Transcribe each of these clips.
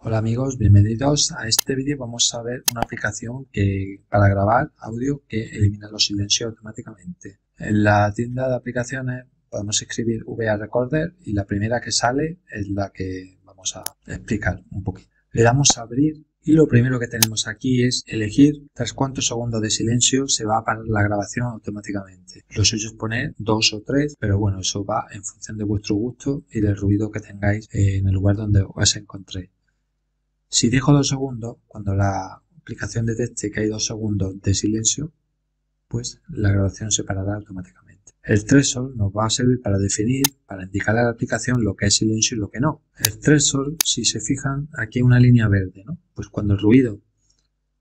Hola amigos, bienvenidos a este vídeo. Vamos a ver una aplicación que para grabar audio que elimina los silencios automáticamente. En la tienda de aplicaciones podemos escribir VA Recorder y la primera que sale es la que vamos a explicar un poquito. Le damos a abrir y lo primero que tenemos aquí es elegir tras cuántos segundos de silencio se va a parar la grabación automáticamente. Lo suyo es poner dos o tres, pero bueno, eso va en función de vuestro gusto y del ruido que tengáis en el lugar donde os encontréis. Si dejo dos segundos, cuando la aplicación detecte que hay dos segundos de silencio, pues la grabación se parará automáticamente. El threshold nos va a servir para definir, para indicar a la aplicación lo que es silencio y lo que no. El threshold, si se fijan, aquí hay una línea verde, ¿no? Pues cuando el ruido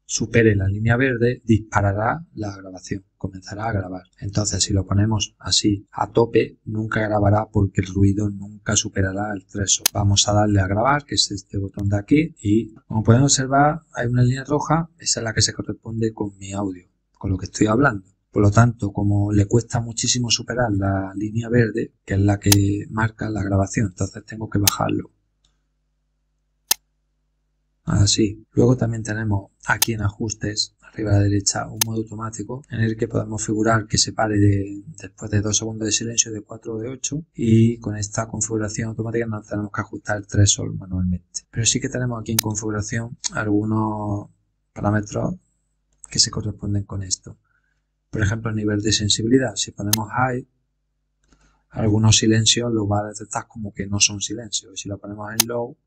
supere la línea verde, disparará la grabación, comenzará a grabar. Entonces, si lo ponemos así a tope, nunca grabará porque el ruido nunca superará el threshold. Vamos a darle a grabar, que es este botón de aquí, y como pueden observar, hay una línea roja, esa es la que se corresponde con mi audio, con lo que estoy hablando. Por lo tanto, como le cuesta muchísimo superar la línea verde, que es la que marca la grabación, entonces tengo que bajarlo así. Luego también tenemos aquí en ajustes, arriba a la derecha, un modo automático en el que podemos figurar que se pare de, después de 2 segundos de silencio de 4 o de 8 y con esta configuración automática no tenemos que ajustar el threshold manualmente. Pero sí que tenemos aquí en configuración algunos parámetros que se corresponden con esto. Por ejemplo, el nivel de sensibilidad. Si ponemos high, algunos silencios lo va a detectar como que no son silencios. Si lo ponemos en low,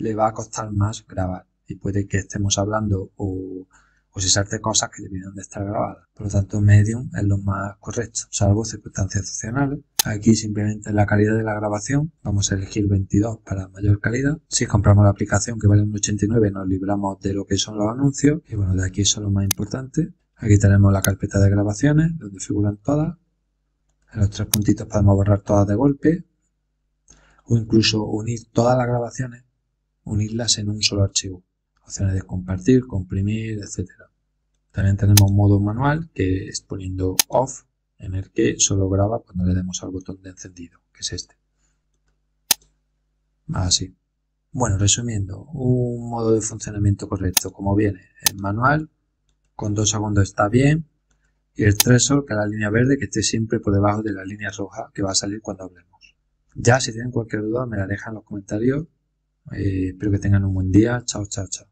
le va a costar más grabar y puede que estemos hablando o, o se salte cosas que deberían de estar grabadas. Por lo tanto, medium es lo más correcto, salvo circunstancias excepcionales. Aquí simplemente la calidad de la grabación, vamos a elegir 22 para mayor calidad. Si compramos la aplicación que vale 1,89 nos libramos de lo que son los anuncios. Y bueno, de aquí son lo más importante. Aquí tenemos la carpeta de grabaciones, donde figuran todas. En los tres puntitos podemos borrar todas de golpe o incluso unir todas las grabaciones unirlas en un solo archivo. Opciones de compartir, comprimir, etc. También tenemos modo manual que es poniendo off en el que solo graba cuando le demos al botón de encendido, que es este. Así. Bueno, resumiendo, un modo de funcionamiento correcto como viene en manual, con dos segundos está bien, y el threshold, que es la línea verde, que esté siempre por debajo de la línea roja que va a salir cuando hablemos. Ya si tienen cualquier duda me la dejan en los comentarios eh, espero que tengan un buen día. Chao, chao, chao.